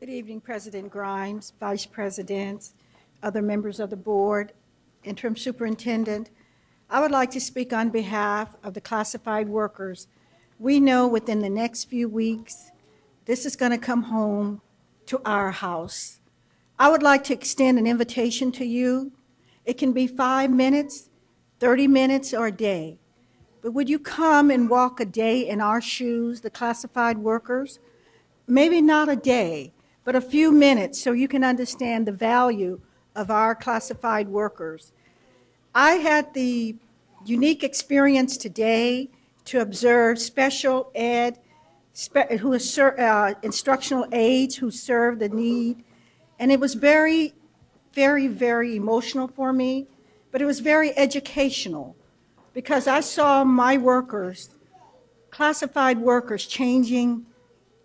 Good evening, President Grimes, Vice Presidents, other members of the board, Interim Superintendent. I would like to speak on behalf of the classified workers. We know within the next few weeks, this is going to come home to our house. I would like to extend an invitation to you. It can be five minutes, 30 minutes, or a day. But would you come and walk a day in our shoes, the classified workers? Maybe not a day, but a few minutes so you can understand the value of our classified workers. I had the unique experience today to observe special ed, spe- who is uh, instructional aides who serve the need, and it was very, very, very emotional for me, but it was very educational because I saw my workers, classified workers, changing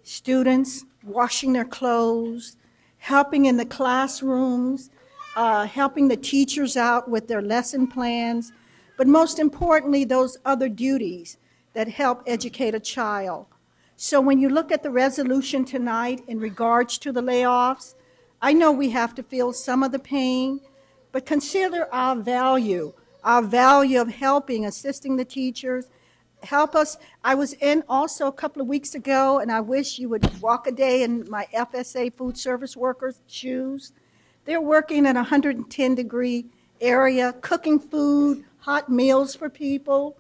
students, washing their clothes, helping in the classrooms, uh, helping the teachers out with their lesson plans, but most importantly, those other duties that help educate a child. So when you look at the resolution tonight in regards to the layoffs, I know we have to feel some of the pain, but consider our value, our value of helping, assisting the teachers, help us. I was in also a couple of weeks ago, and I wish you would walk a day in my FSA food service workers' shoes. They're working in a 110 degree area, cooking food, hot meals for people.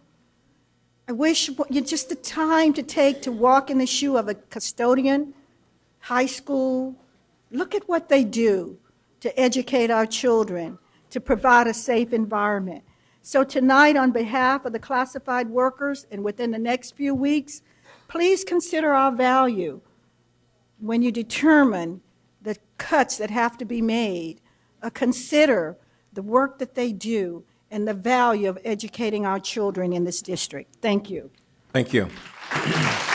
I wish you just the time to take to walk in the shoe of a custodian, high school. Look at what they do to educate our children, to provide a safe environment. So tonight, on behalf of the classified workers and within the next few weeks, please consider our value when you determine the cuts that have to be made. Uh, consider the work that they do and the value of educating our children in this district. Thank you. Thank you.